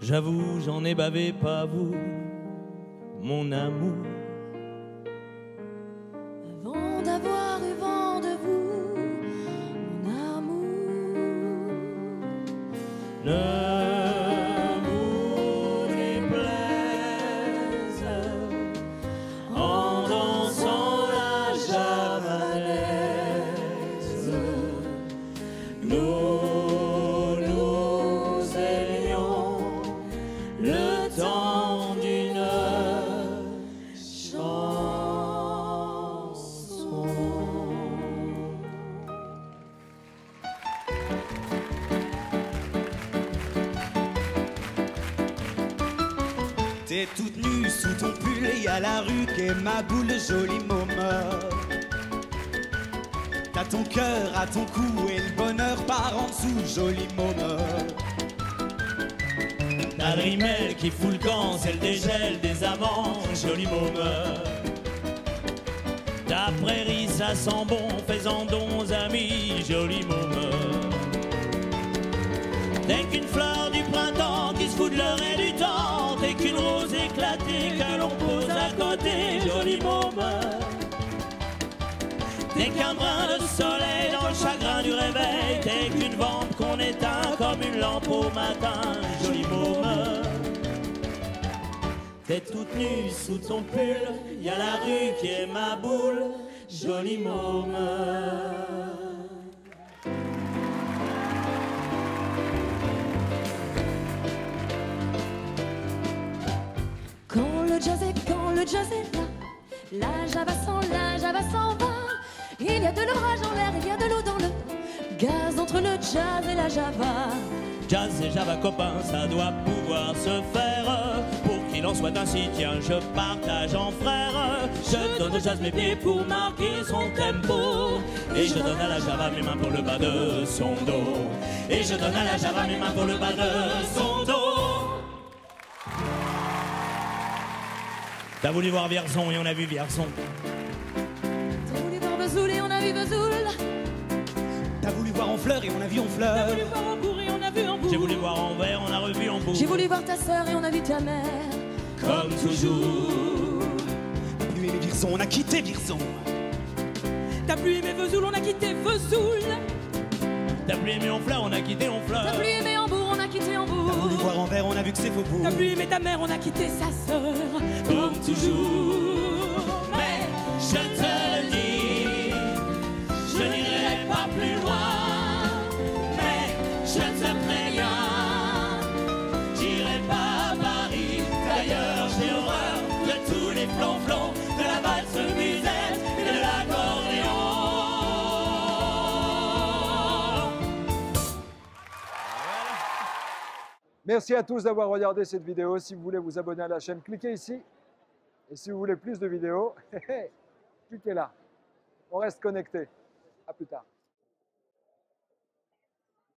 J'avoue, j'en ai bavé, pas vous, mon amour. Avant d'avoir eu vent de vous, mon amour. Ne T'es toute nue sous ton pull et a la rue qui est ma boule, jolie môme. T'as ton cœur à ton cou et le bonheur par en dessous, jolie môme. T'as le rimel qui fout le camp, c'est le dégel des amants, joli môme. Ta prairie, ça sent bon, faisant don aux amis, joli môme. T'es qu'une fleur du printemps qui se fout de l'heure et du temps, T'es qu'un brin de soleil dans le chagrin du réveil, t'es qu'une vente qu'on éteint comme une lampe au matin, joli môme. T'es toute nue sous ton pull, y a la rue qui est ma boule, joli môme. Quand le jazz est, quand le jazz est là, la java s'en, la java s'en va. Il y a de l'orage en l'air, il y a de l'eau dans le gaz entre le jazz et la java. Jazz et Java copains, ça doit pouvoir se faire. Pour qu'il en soit ainsi, tiens, je partage en frère. Je donne au jazz mes pieds pour marquer son tempo. Et je donne à la Java mes mains pour le bas de son dos. Et je donne à la Java mes mains pour le bas de son dos. T'as voulu voir Vierzon et on a vu Vierzon. T'as voulu voir Vesoul et on a vu Vesoul. T'as voulu voir en fleurs et on a vu en T'as fleurs. voulu voir Hambourg et on a vu Hambourg. J'ai voulu voir en vert, on a revu en bout. J'ai voulu voir ta sœur et on a vu ta mère. comme toujours. T'as plus aimé Birzon, on a quitté Birzon. T'as plus aimé Vesoul, on a quitté Vesoul. T'as plus aimé en fleurs, on a quitté en fleurs. T'as plus aimé Hambourg, on a quitté Hambourg. T'as voulu voir en vert, on a vu que c'est Faubourg. T'as plus aimé ta mère, on a quitté sa sœur. comme toujours. Merci à tous d'avoir regardé cette vidéo. Si vous voulez vous abonner à la chaîne, cliquez ici. Et si vous voulez plus de vidéos, cliquez là. On reste connecté. À plus tard.